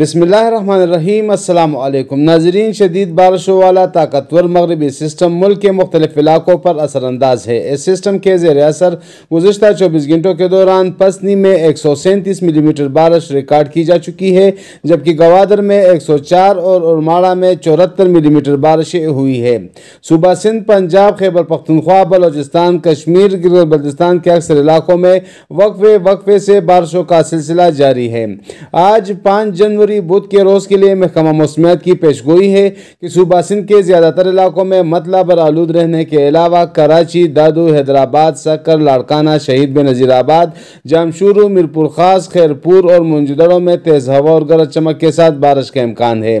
بسم اللہ الرحمن الرحیم، السلام علیکم. ناظرین، شدید بارشوں والا طاقتور مغربی سسٹم ملک کے مختلف علاقوں پر اثر انداز ہے۔ اس سسٹم کے زیر اثر گزشتہ چوبیس گھنٹوں کے دوران پسنی میں ایک سو سینتیس ملی میٹر بارش ریکارڈ کی جا چکی ہے، جبکہ گوادر میں ایک سو چار اور ارماڑا میں چورہتر ملی میٹر بارشیں ہوئی ہے صوبہ سندھ، پنجاب، خیبر پختونخوا، بلوچستان، کشمیر بلتستان کے اکثر علاقوں میں وقفے وقفے سے بارشوں کا سلسلہ جاری ہے۔ آج پانچ جنوری جنوری بدھ کے روز کے لیے محکمہ موسمیات کی پیشگوئی ہے کہ صوبہ سندھ کے زیادہ تر علاقوں میں مطلع بر آلود رہنے کے علاوہ کراچی، دادو، حیدرآباد، سکر لاڑکانہ شہید بن نظیر آباد جامشورو مرپور خاص، خیرپور اور منجدڑوں میں تیز ہوا اور گرج چمک کے ساتھ بارش کا امکان ہے۔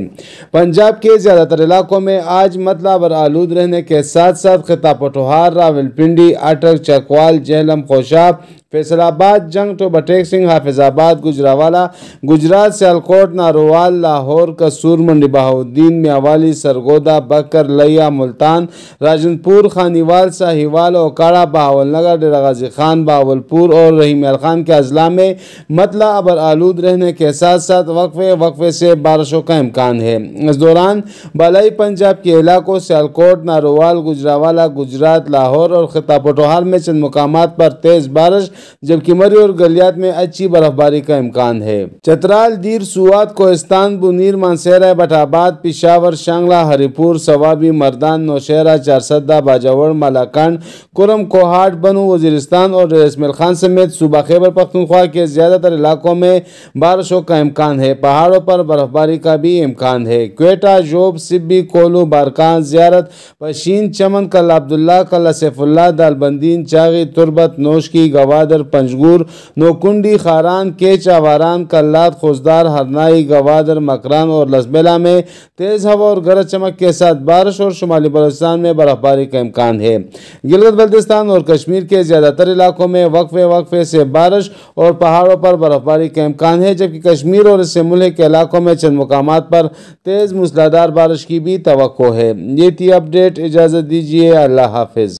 پنجاب کے زیادہ تر علاقوں میں آج مطلع بر آلود رہنے کے ساتھ ساتھ خطہ پٹوہار راول پنڈی اٹک، چکوال، جہلم، خوشاب فیصل آباد، جنگ تو بٹیک سنگھ، حافظ آباد، گجراوالا، گجرات، سیالکوٹ، ناروال، لاہور کسور منڈی بہاؤدین میاوالی، سرگودا، بکر، لیا، ملتان راجنپور خانیوال، ساہیوال، اوکاڑا، بہاول نگر، ڈیرہ غازی خان بہاولپور اور رحیم الخان کے اضلاع میں مطلع ابر آلود رہنے کے ساتھ ساتھ وقفے وقفے سے بارشوں کا امکان ہے۔ اس دوران بالائی پنجاب کے علاقوں سیالکوٹ، ناروال، گجراوالا، گجرات، لاہور اور خطہ پٹوہار میں چند مقامات پر تیز بارش جبکہ مری اور گلیات میں اچھی برف باری کا امکان ہے۔ چترال، دیر، سوات، کوہستان، بنیر مانسیرہ بٹ آباد پشاور شانگلہ ہری پور سوابی مردان، نوشہرہ، چارسدہ باجاوڑ مالاکنڈ کرم، کوہاٹ، بنو وزیرستان اور اسمیل خان سمیت صوبہ خیبر، پختونخوا کے زیادہ تر علاقوں میں بارشوں کا امکان ہے۔ پہاڑوں پر برف باری کا بھی امکان ہے۔ کوئٹہ، جوب، سبی، کولو، بارکان، زیارت، پشین، چمن، کل عبداللہ، کل سیف اللہ دالبندین چاغی، تربت، نوشکی گواد گوادر پنجگور نوکنڈی خاران کیچا واران کلات خوزدار، ہرنائی، گوادر، مکران اور لسبیلا میں تیز ہوا اور گرج چمک کے ساتھ بارش اور شمالی بلوچستان میں برف باری کا امکان ہے۔ گلگت بلتستان اور کشمیر کے زیادہ تر علاقوں میں وقفے وقفے سے بارش اور پہاڑوں پر برف باری کا امکان ہے، جبکہ کشمیر اور اس سے ملک کے علاقوں میں چند مقامات پر تیز مسلادار بارش کی بھی توقع ہے۔ یہ تھی اپڈیٹ اجازت دیجیے اللہ حافظ۔